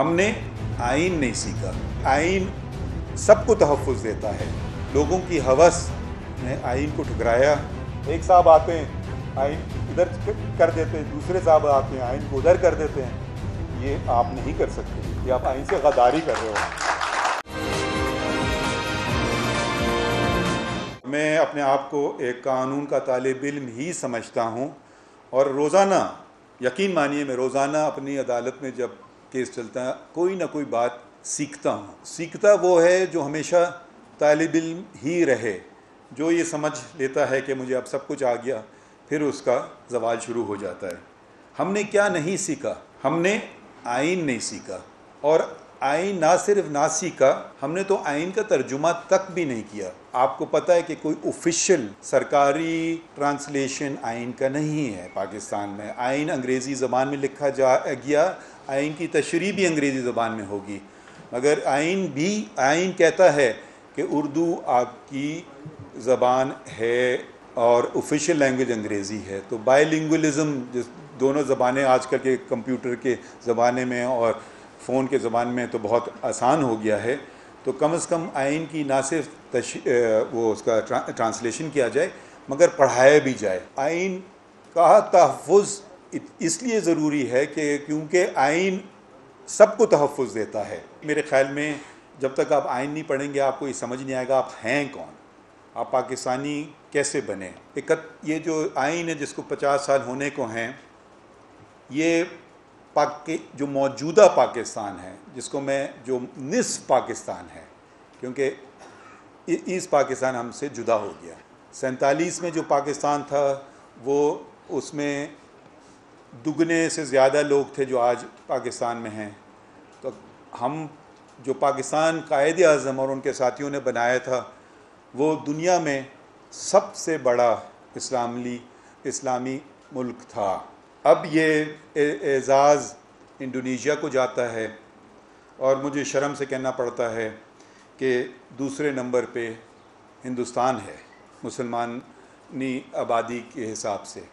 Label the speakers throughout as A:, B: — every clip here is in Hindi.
A: हमने आइन नहीं सीखा। आइन सबको तहफ़ देता है। लोगों की हवस ने आइन को ठुकराया। एक साहब आते हैं आइन इधर कर देते हैं, दूसरे साहब आते हैं आइन को उधर कर देते हैं। ये आप नहीं कर सकते। ये आप आइन से गद्दारी कर रहे हो। मैं अपने आप को एक कानून का तालब इल्म ही समझता हूँ और रोज़ाना, यकीन मानिए मैं रोज़ाना अपनी अदालत में जब केस चलता है, कोई ना कोई बात सीखता हूँ। सीखता वो है जो हमेशा तालब इम ही रहे, जो ये समझ लेता है कि मुझे अब सब कुछ आ गया, फिर उसका जवाल शुरू हो जाता है। हमने क्या नहीं सीखा? हमने आइन नहीं सीखा। और आइन ना सिर्फ़ ना सीखा हमने तो आइन का तर्जुमा तक भी नहीं किया। आपको पता है कि कोई ऑफिशियल सरकारी ट्रांसलेशन आइन का नहीं है पाकिस्तान में। आइन अंग्रेज़ी ज़बान में लिखा जा, गया आइन की तशरी भी अंग्रेज़ी ज़बान में होगी। मगर आइन भी आइन कहता है कि उर्दू आपकी ज़बान है और ऑफिशियल लैंग्वेज अंग्रेज़ी है। तो बायलिंगुअलिज़म जिस दोनों ज़बानें आजकल के कंप्यूटर के ज़माने में और फ़ोन के ज़बान में तो बहुत आसान हो गया है तो कम अज़ कम आइन की ना सिर्फ़ तश वो उसका ट्रा, ट्रांसलेशन किया जाए मगर पढ़ाया भी जाए। आइन का तहफ़ इसलिए ज़रूरी है कि क्योंकि आइन सबको तहफ़ देता है। मेरे ख्याल में जब तक आप आइन नहीं पढ़ेंगे आपको ये समझ नहीं आएगा आप हैं कौन? आप पाकिस्तानी कैसे बने? एक ये जो आइन है जिसको पचास साल होने को हैं ये पाक, जो मौजूदा पाकिस्तान है, जिसको मैं, जो निस पाकिस्तान है, क्योंकि ईस्ट पाकिस्तान हमसे जुदा हो गया। सैंतालीस में जो पाकिस्तान था, वो उसमें दुगने से ज़्यादा लोग थे जो आज पाकिस्तान में हैं। तो हम, जो पाकिस्तान कायद अज़म और उनके साथियों ने बनाया था, वो दुनिया में सबसे बड़ा इस्लामी इस्लामी मुल्क था। अब ये एज़ाज़ इंडोनेशिया को जाता है और मुझे शर्म से कहना पड़ता है कि दूसरे नंबर पे हिंदुस्तान है, मुसलमानी आबादी के हिसाब से।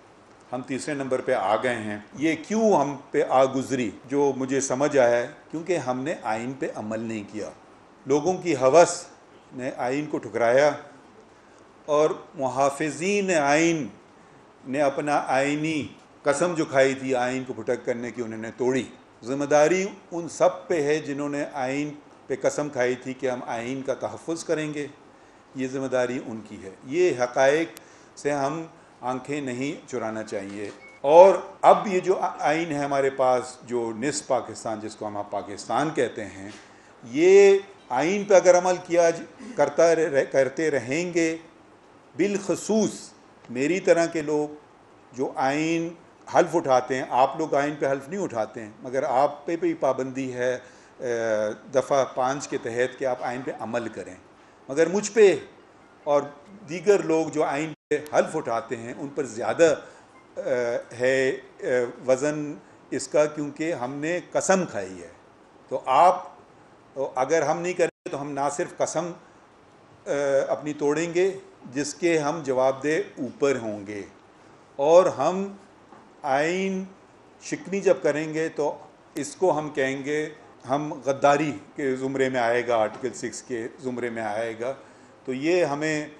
A: हम तीसरे नंबर पे आ गए हैं। ये क्यों हम पे आ गुज़री, जो मुझे समझ आया है क्योंकि हमने आइन पे अमल नहीं किया। लोगों की हवस ने आइन को ठुकराया और मुहाफ़िन आइन ने अपना आइनी कसम जो खाई थी आइन को फुटक करने की उन्होंने तोड़ी। ज़िम्मेदारी उन सब पे है जिन्होंने आइन पे कसम खाई थी कि हम आइन का तहफ़ करेंगे। ये ज़िम्मेदारी उनकी है। ये हकाइक से हम आँखें नहीं चुराना चाहिए। और अब ये जो आइन है हमारे पास जो निस पाकिस्तान जिसको हम आप पाकिस्तान कहते हैं ये आइन पे अगर अमल किया करता रह, करते रहेंगे बिलखसूस मेरी तरह के लोग जो आइन हल्फ उठाते हैं, आप लोग आइन पे हल्फ नहीं उठाते हैं, मगर आप पे भी पाबंदी है दफ़ा पाँच के तहत कि आप आइन पे अमल करें। मगर मुझ पे और दीगर लोग जो आइन पे हल्फ उठाते हैं, उन पर ज़्यादा है वज़न इसका क्योंकि हमने कसम खाई है। तो आप अगर हम नहीं करेंगे तो हम ना सिर्फ़ कसम अपनी तोड़ेंगे, जिसके हम जवाबदेह ऊपर होंगे। और हम आइन शिकनी जब करेंगे तो इसको हम कहेंगे, हम गद्दारी के ज़ुमरे में आएगा, आर्टिकल सिक्स के ज़ुमरे में आएगा। तो ये हमें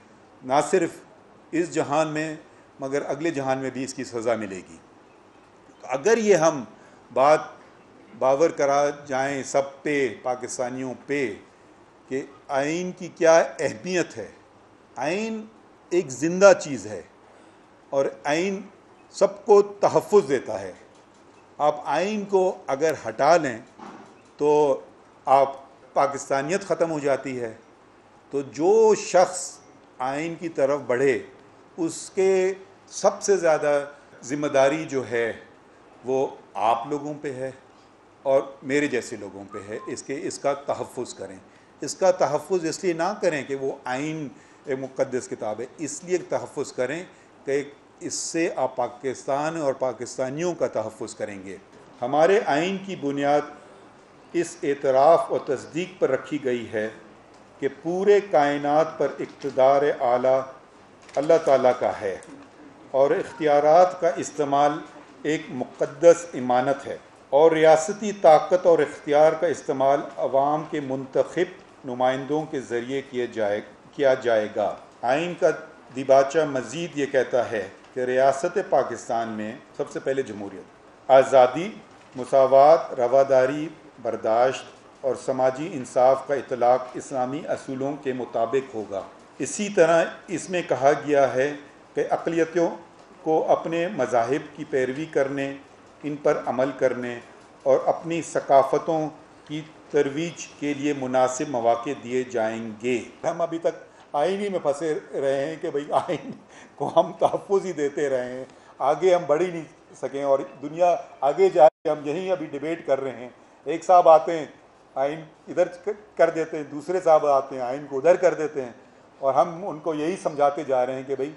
A: ना सिर्फ़ इस जहान में, मगर अगले जहान में भी इसकी सज़ा मिलेगी। तो अगर ये हम बात बावर करा जाएँ सब पे, पाकिस्तानियों पे, कि आइन की क्या अहमियत है। आइन एक ज़िंदा चीज़ है, और आइन सबको तहफ़ देता है। आप आइन को अगर हटा लें तो आप पाकिस्तानियत ख़त्म हो जाती है। तो जो शख्स आइन की तरफ़ बढ़े, उसके सबसे ज़्यादा ज़िम्मेदारी जो है, वो आप लोगों पे है और मेरे जैसे लोगों पे है। इसके, इसका तहफ़ करें। इसका तहफ़ इसलिए ना करें कि वो आइन एक मुक़दस किताब है। इसलिए तहफ़ करें कि इससे आप पाकिस्तान और पाकिस्तानियों का तहफ़ करेंगे। हमारे आइन की बुनियाद इस एतराफ़ और तस्दीक पर रखी गई है कि पूरे कायनात पर इकतदार आला अल्लाह ताला का है और इख्तियारात का इस्तेमाल एक मुक़दस इमानत है और रियासती ताकत और इख्तियार का इस्तेमाल अवाम के मुंतखब नुमाइंदों के ज़रिए किए जाए, किया जाएगा। आइन का दिबाचा मज़ीद ये कहता है कि रियासत पाकिस्तान में सबसे पहले जमहूरियत, आज़ादी, मसावत, रवादारी, बर्दाश्त और समाजी इंसाफ का इतलाक़ इस्लामी असूलों के मुताबिक होगा। इसी तरह इसमें कहा गया है कि अकलीतों को अपने मजाहब की पैरवी करने, इन पर अमल करने और अपनी सकाफ़तों की तरवीज के लिए मुनासिब मौाक़े दिए जाएँगे। हम अभी तक आइन में फंसे रहे हैं कि भाई आइन को हम तहफ़ ही देते रहे हैं। आगे हम बढ़ ही नहीं सकें और दुनिया आगे जाए हम यहीं अभी डिबेट कर रहे हैं। एक साहब आते हैं आइन इधर कर देते हैं, दूसरे साहब आते हैं आइन को उधर कर देते हैं। और हम उनको यही समझाते जा रहे हैं कि भाई,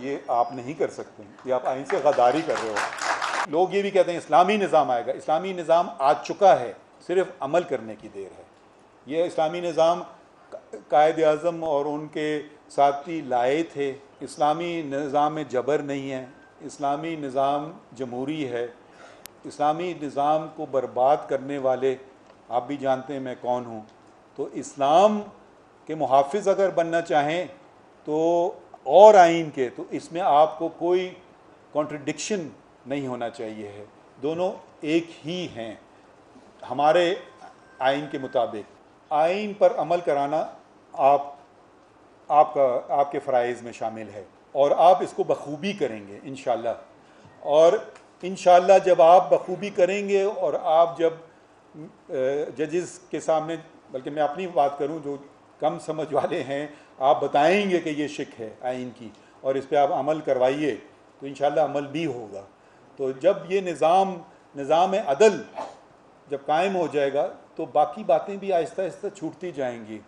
A: ये आप नहीं कर सकते, ये आप आइन से गद्दारी कर रहे हो। लोग ये भी कहते हैं, इस्लामी निज़ाम आएगा। इस्लामी निज़ाम आ चुका है, सिर्फ़ अमल करने की देर है। ये इस्लामी निज़ाम कायद अज़म और उनके साथी लाए थे। इस्लामी निज़ाम में जबर नहीं है। इस्लामी निज़ाम जमहूरी है। इस्लामी निज़ाम को बर्बाद करने वाले, आप भी जानते हैं मैं कौन हूँ। तो इस्लाम के मुहाफ़ अगर बनना चाहें तो और आइन के तो इसमें आपको कोई कॉन्ट्रडिक्शन नहीं होना चाहिए है। दोनों एक ही हैं, हमारे आइन के मुताबिक। आइन पर अमल कराना आप, आपका, आपके फ़राइज़ में शामिल है और आप इसको बखूबी करेंगे इन और इन जब आप बखूबी करेंगे और आप जब जजेस के सामने, बल्कि मैं अपनी बात करूँ, जो कम समझ वाले हैं, आप बताएँगे कि ये शिक है, आइन की, और इस पर आप अमल करवाइए तो इन अमल भी होगा। तो जब ये निज़ाम निज़ाम अदल जब कायम हो जाएगा तो बाकी बातें भी आहिस्ता आहिस्ता छूटती जाएँगी।